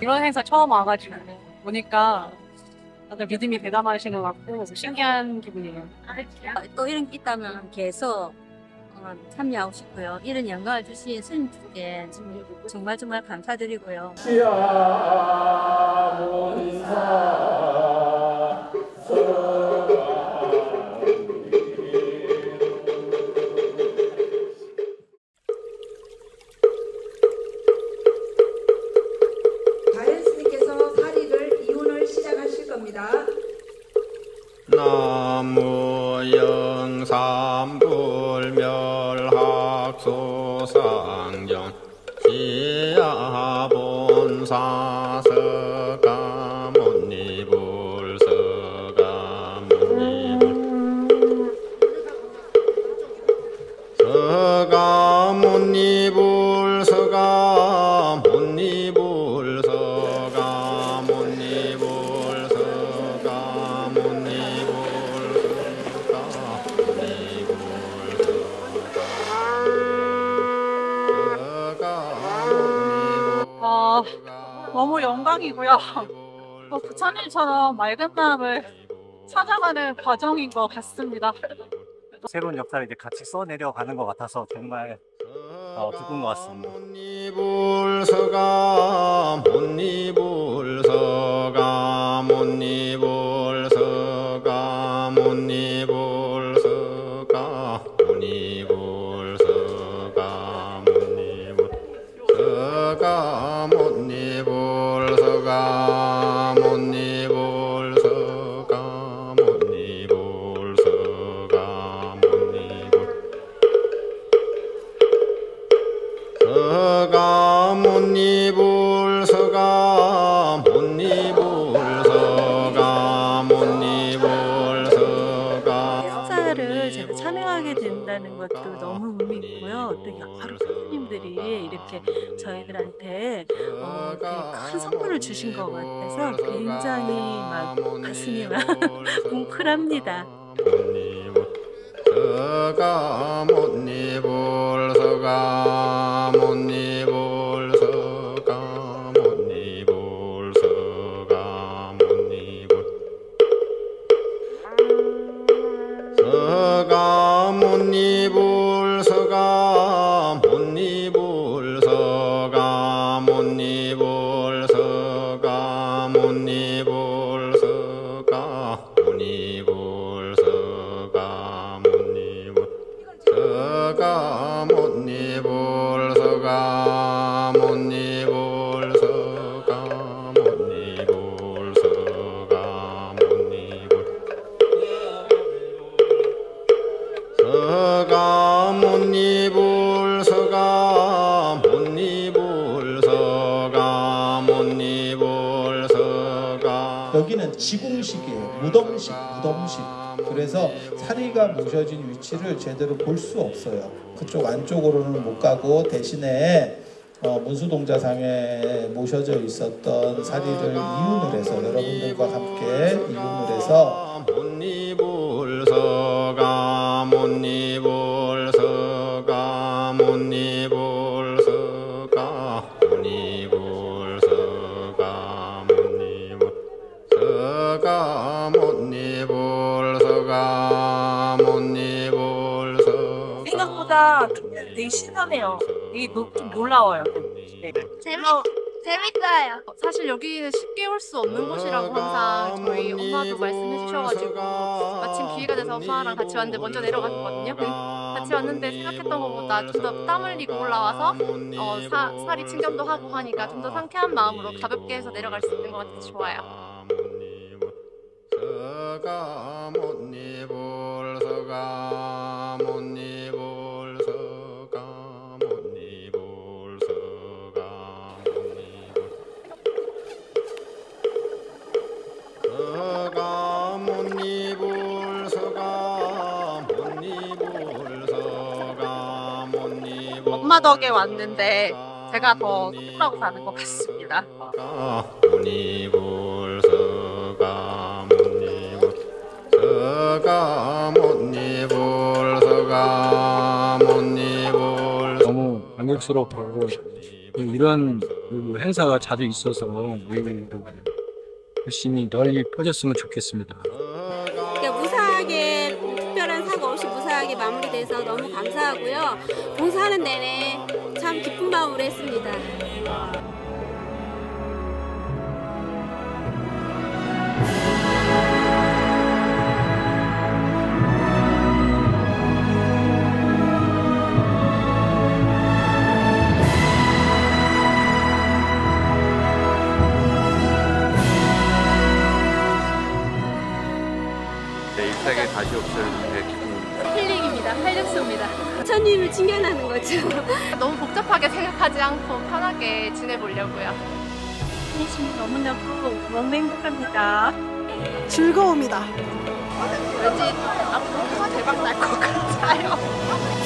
이런 행사 처음 와가지고 보니까 다들 믿음이 대담하신 것 같고 신기한 기분이에요. 또 이런 게 있다면 계속 어, 참여하고 싶고요. 이런 영광을 주신 스님들께 정말 정말 감사드리고요. 다현 나무 영삼불멸학소상정 아, 너무 영광이고요. 어, 부처님처럼 맑은 마음을 찾아가는 과정인 것 같습니다. 새로운 역사를 이제 같이 써내려가는 것 같아서 정말 어, 기쁜 것 같습니다. 못니불 서가 못니불 서가 못니 참여하게 된다는 것도 너무 의미 있고요. 또 여러 선생님들이 이렇게 저희들한테 어, 큰 선물을 주신 것 같아서 굉장히 막 가슴이 막 뭉클합니다. 서가 못니불 서가 Diego. 지공식이에요. 무덤식, 무덤식. 그래서 사리가 모셔진 위치를 제대로 볼 수 없어요. 그쪽 안쪽으로는 못 가고 대신에 어, 문수동자상에 모셔져 있었던 사리를 이윤을 해서 여러분들과 함께 이윤을 해서 되게 신선해요. 이게 노- 좀 놀라워요. 네. 재밌, 재밌어요. 사실 여기는 쉽게 올 수 없는 곳이라고 항상 저희 엄마도 말씀해 주셔가지고 마침 기회가 돼서 엄마랑 같이 왔는데 먼저 내려갔거든요. 같이 왔는데 생각했던 것보다 좀 더 땀 흘리고 올라와서 어, 사, 살이 충전도 하고 하니까 좀 더 상쾌한 마음으로 가볍게 해서 내려갈 수 있는 것 같아서 좋아요. 서가 못니불 서가 엄마 덕에 왔는데 제가 더 속라고 사는 것 같습니다. 너무 만족스럽고 이런 그 행사가 자주 있어서 열심히 널리 퍼졌으면 좋겠습니다. 무사하게 마무리돼서 너무 감사하고요. 봉사하는 내내 참 기쁜 마음으로 했습니다. 네, 다시 없을 네, 기쁨입니다. 힐링입니다. 활력소입니다. 부처님을 칭견하는 거죠. 너무 복잡하게 생각하지 않고 편하게 지내보려고요. 팬이시면 너무나도 너무 행복합니다. 즐거움이다. 왠지 앞으로 대박 날 것 같아요.